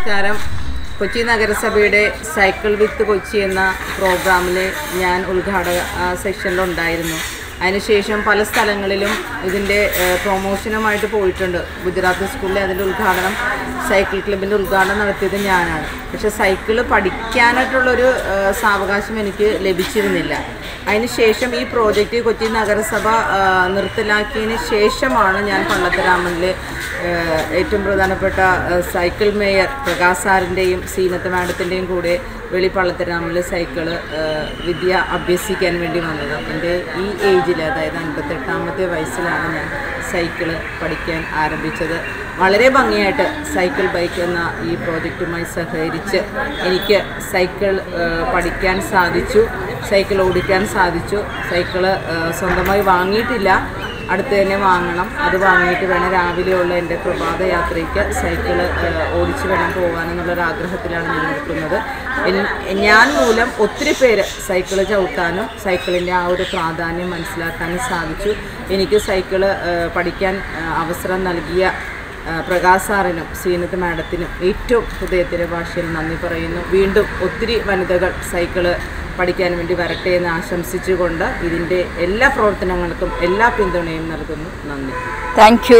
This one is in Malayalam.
നമസ്കാരം. കൊച്ചി നഗരസഭയുടെ സൈക്കിൾ വിത്ത് കൊച്ചി എന്ന പ്രോഗ്രാമിൽ ഞാൻ ഉദ്ഘാടക സെഷനിലുണ്ടായിരുന്നു അതിനുശേഷം പല സ്ഥലങ്ങളിലും ഇതിന്റെ പ്രൊമോഷനുമായിട്ട് പോയിട്ടുണ്ട്. ഗുജറാത്ത് സ്കൂളിലെ അതിന്റെ ഉദ്ഘാടനം സൈക്കിൾ ക്ലബിന്റെ ഉദ്ഘാടനം നടത്തിയത് ഞാനാണ്. പക്ഷേ സൈക്കിൾ പഠിക്കാനായിട്ടുള്ളൊരു സാവകാശം എനിക്ക് ലഭിച്ചിരുന്നില്ല. അതിനുശേഷം ഈ പ്രോജക്റ്റ് കൊച്ചി നഗരസഭ നിർത്തലാക്കിയതിന് ശേഷമാണ് ഞാൻ പള്ളത്തരാമനിൽ ഏറ്റവും പ്രധാനപ്പെട്ട സൈക്കിൾ മേയർ പ്രകാശ് സാറിന്റെയും സീനത്ത് മാഡത്തിന്റെയും കൂടെ വെളിപ്പള്ളത്തരാമിൽ സൈക്കിൾ ഏഹ് വിദ്യ അഭ്യസിക്കാൻ വേണ്ടി വന്നത്. എന്റെ ഈ ഏജിൽ അതായത് അൻപത്തെട്ടാമത്തെ വയസ്സിലാണ് ഞാൻ സൈക്കിൾ പഠിക്കാൻ ആരംഭിച്ചത്. വളരെ ഭംഗിയായിട്ട് സൈക്കിൾ ബൈക്ക് എന്ന ഈ പ്രോജക്റ്റുമായി സഹകരിച്ച് എനിക്ക് സൈക്കിൾ പഠിക്കാൻ സാധിച്ചു സൈക്കിൾ ഓടിക്കാൻ സാധിച്ചു. സൈക്കിൾ സ്വന്തമായി വാങ്ങിയിട്ടില്ല. അടുത്ത് തന്നെ വാങ്ങണം. അത് വാങ്ങിയിട്ട് വേണം രാവിലെയുള്ള എന്റെ പ്രഭാത യാത്രയ്ക്ക് സൈക്കിൾ ഓടിച്ചു വേണം പോകാനെന്നുള്ളൊരു ആഗ്രഹത്തിലാണ് ഞാൻ നിൽക്കുന്നത്. ഞാൻ മൂലം ഒത്തിരി പേര് സൈക്കിൾ ചവിട്ടാനും സൈക്കിളിന്റെ ആ ഒരു പ്രാധാന്യം മനസ്സിലാക്കാനും സാധിച്ചു. എനിക്ക് സൈക്കിൾ പഠിക്കാൻ അവസരം നൽകിയ പ്രകാശ് സാറിനും സീനത്ത് മാഡത്തിനും ഏറ്റവും ഹൃദയത്തിന്റെ ഭാഷയിൽ നന്ദി പറയുന്നു. വീണ്ടും ഒത്തിരി വനിതകൾ സൈക്കിൾ പഠിക്കാൻ വേണ്ടി വരട്ടെ എന്ന് ആശംസിച്ചുകൊണ്ട് ഇതിന്റെ എല്ലാ പ്രവർത്തനങ്ങൾക്കും എല്ലാ പിന്തുണയും നൽകുന്നു. നന്ദി. താങ്ക്